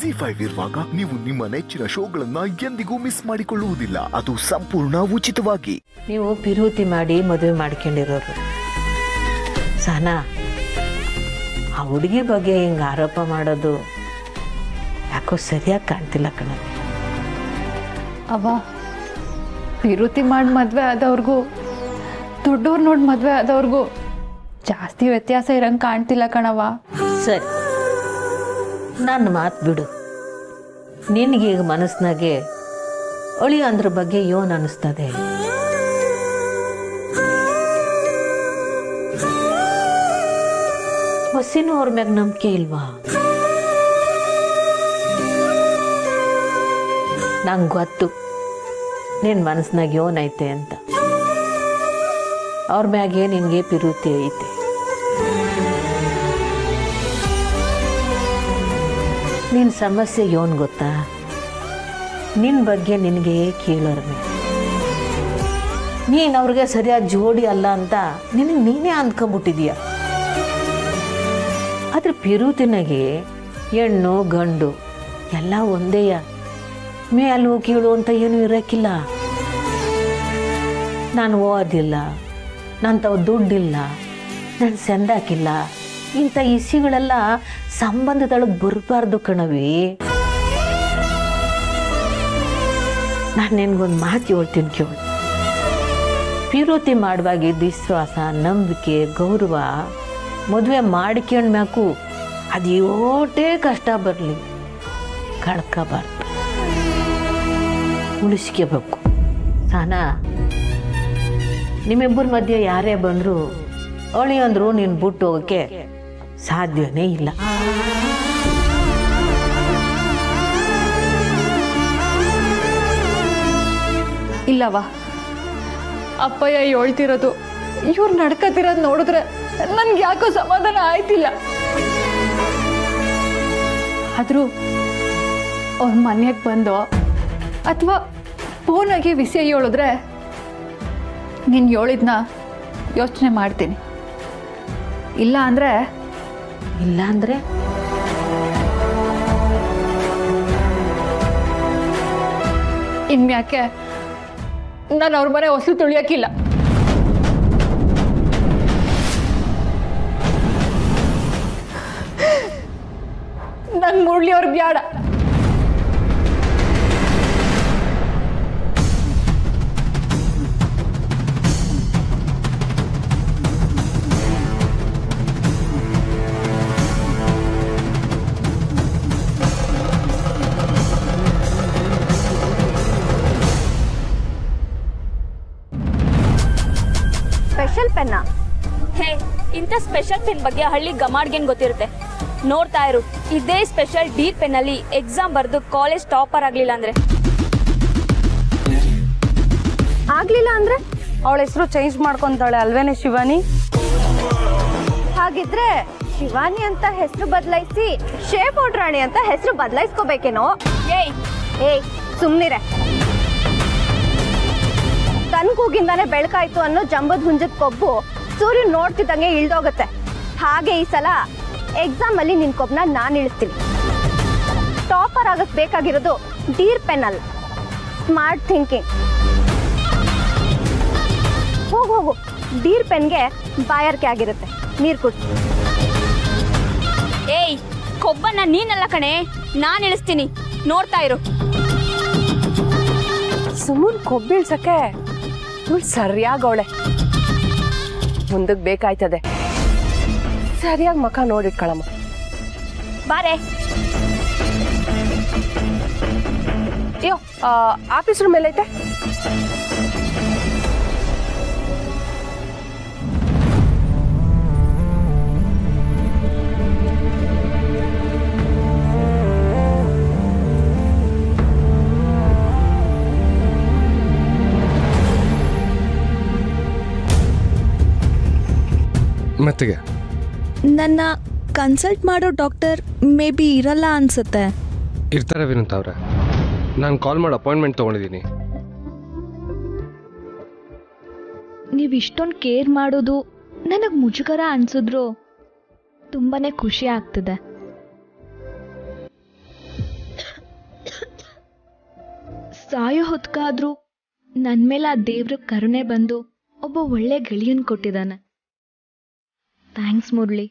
G five ಇರುವಾಗ ನೀವು ನಿಮ್ಮ ನೆಚ್ಚಿನ ಶೋಗಳನ್ನ ಎಂದಿಗೂ ಮಿಸ್ ಮಾಡಿಕೊಳ್ಳುವುದಿಲ್ಲ. ಅದು ಸಂಪೂರ್ಣ ಉಚಿತವಾಗಿ. ನೀವು ಪಿರೂತಿ ಮಾಡಿ ಮದುವೆ ಮಾಡ್ಕೊಂಡಿರೋರು. ಸಹನಾ ಆ ಹುಡುಗಿ ಬಗ್ಗೆ ಹಿಂಗೆ ಆರೋಪ ಮಾಡೋದು ಯಾಕೋ ಸರಿಯಾಗಿ ಕಾಣ್ತಿಲ್ಲ ಕಣ. ಅವ ಪಿರುತಿ ಮಾಡಿ ಮದುವೆ ಆದವ್ರಿಗೂ ದೊಡ್ಡವ್ರು ನೋಡಿ ಮದುವೆ ಆದವ್ರಿಗೂ ಜಾಸ್ತಿ ವ್ಯತ್ಯಾಸ ಇರಂಗೆ ಕಾಣ್ತಿಲ್ಲ ಕಣವ ಸರಿ. ನನ್ನ ಮಾತು ಬಿಡು. ನಿನಗೀಗ ಮನಸ್ಸಿನಾಗೆ ಅಳಿ ಅಂದ್ರ ಬಗ್ಗೆ ಯೋನ್ ಅನ್ನಿಸ್ತದೆ. ಹೊಸಿನೂ ಅವ್ರ ಮ್ಯಾಗ ನಂಬಿಕೆ ಇಲ್ವಾ? ನಂಗೆ ಗೊತ್ತು. ನಿನ್ನ ಮನಸ್ಸಿನಾಗ ಯೋನೈತೆ ಅಂತ. ಅವ್ರ ಮ್ಯಾಗೆ ನಿನಗೆ ಪಿರುತಿ ಐತೆ. ನಿನ್ನ ಸಮಸ್ಯೆ ಏನು ಗೊತ್ತಾ? ನಿನ್ನ ಬಗ್ಗೆ ನಿನಗೆ ಕೇಳೋರ್ಮೆ ನೀನು ಅವ್ರಿಗೆ ಸರಿಯಾದ ಜೋಡಿ ಅಲ್ಲ ಅಂತ ನಿನಗೆ ನೀನೇ ಅಂದ್ಕೊಂಬಿಟ್ಟಿದೀಯ. ಆದರೆ ಪಿರುತಿನಗೆ ಹೆಣ್ಣು, ಗಂಡು ಎಲ್ಲ ಒಂದೇಯ. ಮೇಲು ಕೀಳು ಅಂತ ಏನೂ ಇರೋಕ್ಕಿಲ್ಲ ನಾನು ಓದಿಲ್ಲ ನನ್ನ ದುಡ್ಡಿಲ್ಲ, ನಾನು ಸೆಂದಾಕಿಲ್ಲ ಇಂಥ ಇಸಿಗಳೆಲ್ಲ ಸಂಬಂಧದೊಳಗೆ ಬರಬಾರ್ದು ಕಣವಿ. ನಾನು ನಿನಗೊಂದು ಮಾತು ಹೇಳ್ತೀನಿ ಕೇಳು. ಪಿರೋತಿ ಮಾಡುವಾಗ ವಿಶ್ವಾಸ, ನಂಬಿಕೆ, ಗೌರವ, ಮದುವೆ ಮಾಡ್ಕೊಂಡ್ಮ್ಯಾಕು ಅದು ಯೋಟೇ ಕಷ್ಟ ಬರಲಿ. ಕಳ್ಕೋಬಾರ್ದು. ಉಳಿಸ್ಕೋಬೇಕು. ಸಾನಾ, ನಿಮ್ಮಿಬ್ಬರ ಮಧ್ಯೆ ಯಾರೇ ಬಂದರೂ ಅಂದರು ನೀನು ಬಿಟ್ಟು ಹೋಗೋಕ್ಕೆ ಸಾಧ್ಯವೇ ಇಲ್ಲ. ಇಲ್ಲವ ಅಪ್ಪಯ್ಯ ಹೇಳ್ತಿರೋದು, ಇವ್ರು ನಡ್ಕತಿರೋದು ನೋಡಿದ್ರೆ ನನ್ಗೆ ಯಾಕೋ ಸಮಾಧಾನ ಆಯ್ತಿಲ್ಲ. ಆದರೂ ಅವ್ರ ಮನೆಗೆ ಬಂದು ಅಥವಾ ಫೋನಾಗಿ ವಿಷಯ ಹೇಳಿದ್ರೆ ನೀನು ಹೇಳಿದ್ನ ಯೋಚನೆ ಮಾಡ್ತೀನಿ. ಇಲ್ಲ ಅಂದರೆ ಇಲ್ಲ ಇನ್ಯಾಕೆ? ನಾನು ಅವ್ರ ಮನೆ ಹೊಸಲು ತುಳಿಯೋಕ್ಕಿಲ್ಲ ನಂಗೆ ಮುಡ್ಲಿ ಅವ್ರು ಬ್ಯಾಡ. ಸ್ಪೆಷಲ್ ಪೆನ್ ಬಗ್ಗೆ ಹಳ್ಳಿ ಗಮಾಡ್ಗೆನ್ ಗೊತ್ತಿರುತ್ತೆ? ನೋಡ್ತಾ ಇರು. ಇದೇ ಸ್ಪೆಷಲ್ ಡಿ ಪೆನ್ ಅಲ್ಲಿ ಎಕ್ಸಾಮ್ ಬರೆದು ಕಾಲೇಜ್ ಟಾಪರ್ ಆಗ್ಲಿಲ್ಲ ಅಂದ್ರೆ? ಆಗ್ಲಿಲ್ಲ ಅಂದ್ರೆ? ಅವಳ ಹೆಸರು ಚೇಂಜ್ ಮಾಡ್ಕೊಂತಾಳೆ ಅಲ್ವೇನೆ ಶಿವಾನಿ? ಹಾಗಿದ್ರೆ ಶಿವಾನಿ ಅಂತ ಹೆಸರು ಬದಲಾಯಿಸಿ ಶೇಪ್ ಓಡ್ರಾಣಿ ಅಂತ ಹೆಸರು ಬದಲಾಯಿಸ್ಕೋಬೇಕೇನೋ? ಏಯ್! ಏಯ್ ಸುಮ್ನಿರೆ. ತನ್ ಕೂಗಿಂದಾನೆ ಬೆಳಕಾಯ್ತು ಅನ್ನೋ ಜಂಬದ್ ಹುಂಜದ ಕೊಬ್ಬು ಸೂರ್ಯ ನೋಡ್ತಿದ್ದಂಗೆ ಇಳ್ದೋಗತ್ತೆ. ಹಾಗೆ ಈ ಸಲ ಎಕ್ಸಾಮ್ ಅಲ್ಲಿ ನಿನ್ ಕೊಬ್ಬನ ನಾನು ಇಳಿಸ್ತೀನಿ. ಟಾಪರ್ ಆಗಕ್ ಬೇಕಾಗಿರೋದು ಡೀರ್ ಪೆನ್ ಅಲ್ಲ ಸ್ಮಾರ್ಟ್ ಥಿಂಕಿಂಗ್ ಹೋಗು ಹೋಗು. ಡೀರ್ ಪೆನ್ಗೆ ಬಾಯಾರಿಕೆ ಆಗಿರುತ್ತೆ. ನೀರು ಕುಡಿ. ಏಯ್ ಕೊಬ್ಬನ್ನ ನೀನಲ್ಲ ಕಣೆ. ನಾನ್ ಇಳಿಸ್ತೀನಿ. ನೋಡ್ತಾ ಇರು. ಸುಮ್ಮನ್ ಕೊಬ್ಬಿಳ್ಸಕ್ಕೆ ಇವಳು ಸರಿಯಾಗವಳೆ ಮುಂದಕ್ಕೆ ಬೇಕಾಯ್ತದೆ ಸರಿಯಾಗಿ ಮಖ ನೋಡಿಟ್ಕೊಳಮ್ಮ ಬಾರೆ ಅಯ್ಯೋ ಆಫೀಸ್ ರೂಮ್ ಎಲ್ಲೈತೆ ಮತ್ತಿಗೆ? ನನ್ನ ಕನ್ಸಲ್ಟ್ ಮಾಡೋ ಡಾಕ್ಟರ್ ಮೇ ಬಿ ಇರಲ್ಲ ಅನ್ಸುತ್ತೆ. ಇರ್ತಾರೆ ವಿನಂತ ಅವರ. ನಾನು ಕಾಲ್ ಮಾಡಿ ಅಪಾಯಿಂಟ್ಮೆಂಟ್ ತೊಗೊಂಡಿದ್ದೀನಿ ನೀವು ಇಷ್ಟೊಂದು ಕೇರ್ ಮಾಡೋದು ನನಗೆ ಮುಜುಗರ ಅನ್ಸಿದ್ರು ತುಂಬಾನೇ ಖುಷಿ ಆಗ್ತಿದೆ. ಸಾಯೋ ಹೊತ್ಕಾದ್ರೂ ನನ್ನ ಮೇಲೆ ಆ ದೇವ್ರ ಕರುಣೆ ಬಂದು ಒಬ್ಬ ಒಳ್ಳೆ ಗೆಳೆಯನ್ ಕೊಟ್ಟಿದ್ದಾನೆ. ಥ್ಯಾಂಕ್ಸ್ ಮುರಳಿ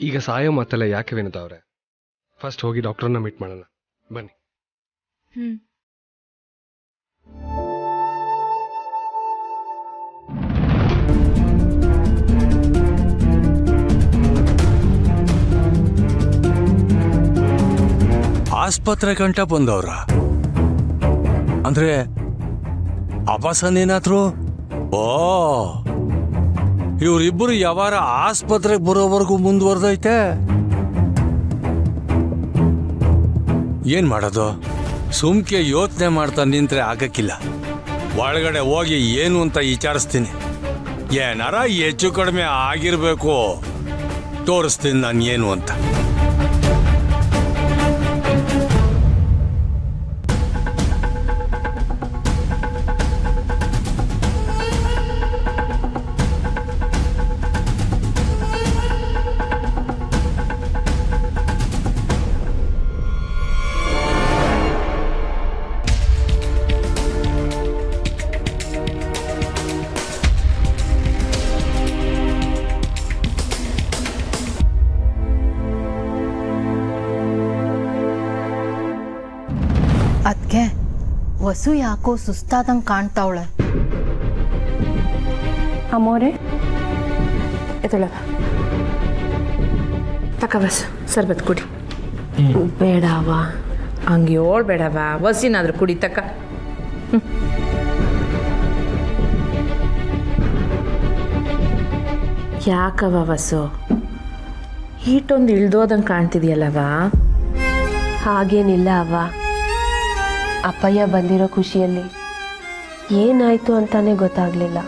ಈಗ ಸಾಯೋ ಮಾತೆಲ್ಲ ಯಾಕೆ ವಿನೋದ ಅವರೇ? ಫಸ್ಟ್ ಹೋಗಿ ಡಾಕ್ಟರ್ನ ಮೀಟ್ ಮಾಡೋಣ. ಬನ್ನಿ. ಹ್ಞೂ ಆಸ್ಪತ್ರೆ ಕಂಟ ಬಂದವ್ರ. ಅಂದ್ರೆ ಅಪಸನೇನಾದ್ರು ಓ ಇವರಿಬ್ಬರು ಯಾವಾರ ಆಸ್ಪತ್ರೆಗೆ ಬರೋವರೆಗೂ ಮುಂದುವರೆದೈತೆ. ಏನ್ ಮಾಡೋದು? ಸುಮ್ಕೆ ಯೋಚನೆ ಮಾಡ್ತಾ ನಿಂತ್ರೆ ಆಗಕ್ಕಿಲ್ಲ. ಒಳಗಡೆ ಹೋಗಿ ಏನು ಅಂತ ವಿಚಾರಿಸ್ತೀನಿ. ಏನಾರ ಹೆಚ್ಚು ಕಡಿಮೆ ಆಗಿರ್ಬೇಕು. ತೋರಿಸ್ತೀನಿ ನಾನು ಏನು ಅಂತ. ವಸು ಯಾಕೋ ಸುಸ್ತಾದಂಗೆ ಕಾಣ್ತಾವಳ. ಅಮ್ಮೋರೆ ಎತ್ತಳ ತಕ ಬಸ್ ಸರ್ಬತ್ ಕುಡಿ. ಬೇಡವ? ಹಂಗೆ ಹೇಳ್ಬೇಡವ ವಸಿನಾದ್ರೂ ಕುಡಿ ತಕ್ಕ ಹ್ಮ್. ಯಾಕವ ವಸು? ಹೀಟೊಂದು ಇಳ್ದೋದಂಗೆ ಕಾಣ್ತಿದ್ಯಲ್ಲವ ಹಾಗೇನಿಲ್ಲ ಅವ್ವ ಅಪ್ಪಯ್ಯ ಬಂದಿರೋ ಖುಷಿಯಲ್ಲಿ ಏನಾಯ್ತು ಅಂತಾನೆ ಗೊತ್ತಾಗ್ಲಿಲ್ಲ.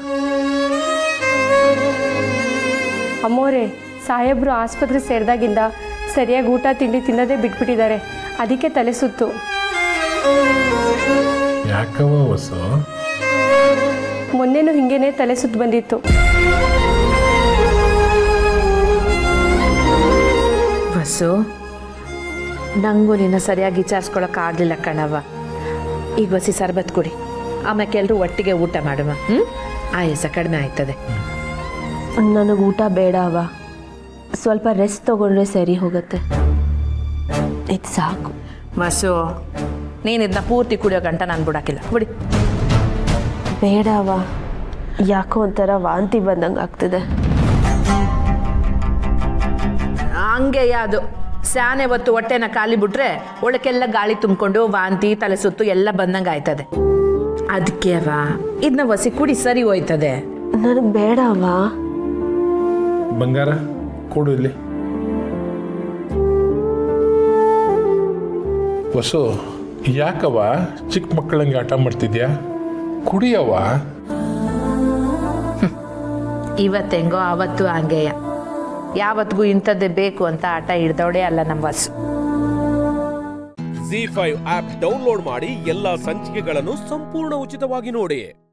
ಅಮ್ಮೋರೆ ಸಾಹೇಬ್ರು ಆಸ್ಪತ್ರೆ ಸೇರಿದಾಗಿಂದ ಸರಿಯಾಗಿ ಊಟ ತಿಂಡಿ ತಿನ್ನದೇ ಬಿಟ್ಬಿಟ್ಟಿದ್ದಾರೆ. ಅದಕ್ಕೆ ತಲೆ ಸುತ್ತು. ಯಾಕವ ಹೊಸ? ಮೊನ್ನೆನೂ ಹಿಂಗೇನೆ ತಲೆ ಸುತ್ತು ಬಂದಿತ್ತು. ಬಸ್ಸು ನಂಗೂ ನಿನ್ನ ಸರಿಯಾಗಿ ವಿಚಾರಿಸ್ಕೊಳಕ್ ಆಗ್ಲಿಲ್ಲ ಕಣವ ಈಗ ಬಸಿ ಸರ್ಬತ್ ಕುಡಿ ಆಮೇಲೆ ಎಲ್ಲರೂ ಒಟ್ಟಿಗೆ ಊಟ ಮಾಡುವ ಹ್ಞೂ ಆಯಾಸ ಕಡಿಮೆ ಆಯ್ತದೆ. ನನಗೆ ಊಟ ಬೇಡ ಅವ. ಸ್ವಲ್ಪ ರೆಸ್ಟ್ ತಗೊಂಡ್ರೆ ಸರಿ ಹೋಗುತ್ತೆ. ಇದು ಸಾಕು. ಮಸು ನೀನು ಇದನ್ನ ಪೂರ್ತಿ ಕುಡಿಯೋ ಗಂಟ ನಾನು ಬಿಡಾಕಿಲ್ಲ ಬಿಡಿ. ಬೇಡ ಯಾಕೋ ಒಂಥರ ವಾಂತಿ ಬಂದಂಗೆ ಆಗ್ತಿದೆ. ಹಂಗೆ ಅದು ಸ್ಯಾನೆ ಹೊತ್ತು ಹೊಟ್ಟೆನ ಖಾಲಿ ಬಿಟ್ರೆ ಒಳಕ್ಕೆಲ್ಲ ಗಾಳಿ ತುಂಬಿಕೊಂಡು ವಾಂತಿ ತಲೆ ಸುತ್ತು ಎಲ್ಲ ಬಂದಂಗೆ ಆಯ್ತದೆ. ಅದಕ್ಕೆ ಅವ ಇದನ್ನ ವಸಿ ಕುಡಿ ಸರಿ ಹೋಯ್ತದೆ. ನನಗೆ ಬೇಡ ಬಂಗಾರ ಕೊಡು ಇಲ್ಲಿ. ಹೊಸು ಯಾಕವ ಚಿಕ್ಕ ಮಕ್ಕಳಂಗೆ ಆಟ ಮಾಡ್ತಿದ್ಯಾ? ಕುಡಿಯವ ಇವತ್ತೆಂಗೋ ಅವತ್ತು ಹಂಗೆಯ. ಯಾವತ್ತಿಗೂ ಇಂಥದ್ದೇ ಬೇಕು ಅಂತ ಆಟ ಹಿಡ್ದವಡೆ ಅಲ್ಲ ನಮ್ಮ Vasu. Zee five app download ಮಾಡಿ ಎಲ್ಲಾ ಸಂಚಿಕೆಗಳನ್ನು ಸಂಪೂರ್ಣ ಉಚಿತವಾಗಿ ನೋಡಿ.